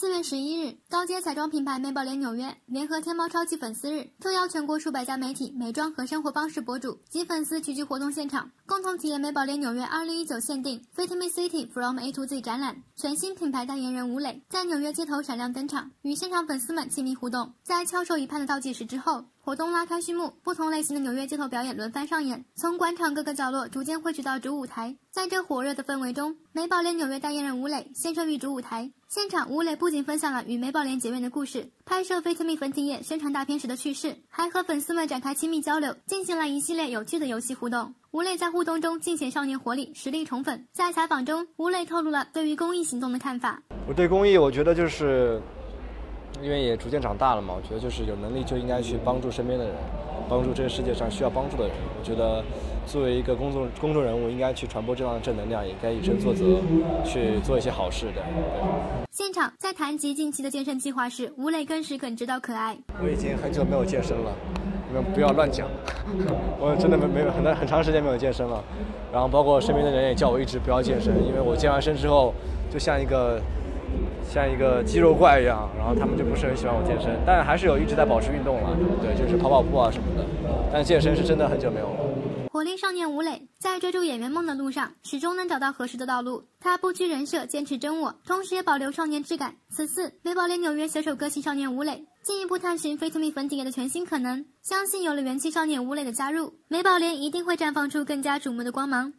四月十一日，高阶彩妆品牌美宝莲纽约联合天猫超级粉丝日，特邀全国数百家媒体、美妆和生活方式博主及粉丝齐聚活动现场，共同体验美宝莲纽约二零一九限定 Fit Me City From A to Z 展览。全新品牌代言人吴磊在纽约街头闪亮登场，与现场粉丝们亲密互动。在翘首以盼的倒计时之后，活动拉开序幕，不同类型的纽约街头表演轮番上演，从广场各个角落逐渐汇聚到主舞台。在这火热的氛围中，美宝莲纽约代言人吴磊现身于主舞台。现场，吴磊不不仅分享了与美宝莲结缘的故事，拍摄 Fit Me 粉底液宣传大片时的趣事，还和粉丝们展开亲密交流，进行了一系列有趣的游戏互动。吴磊在互动中尽显少年活力，实力宠粉。在采访中，吴磊透露了对于公益行动的看法。我对公益，我觉得就是，因为也逐渐长大了嘛，我觉得就是有能力就应该去帮助身边的人。帮助这个世界上需要帮助的人，我觉得作为一个公众公众人物，应该去传播这样的正能量，也该以身作则，去做一些好事的。现场在谈及近期的健身计划时，吴磊更是耿直到可爱。我已经很久没有健身了，你们不要乱讲。我真的没没有很很长时间没有健身了，然后包括身边的人也叫我一直不要健身，因为我健完身之后就像一个。像一个肌肉怪一样，然后他们就不是很喜欢我健身，但还是有一直在保持运动了，对，就是跑跑步啊什么的。但健身是真的很久没有了。活力少年吴磊在追逐演员梦的路上，始终能找到合适的道路。他不拘人设，坚持真我，同时也保留少年质感。此次美宝莲纽约携手个性少年吴磊，进一步探寻 Fit Me 粉底液的全新可能。相信有了元气少年吴磊的加入，美宝莲一定会绽放出更加瞩目的光芒。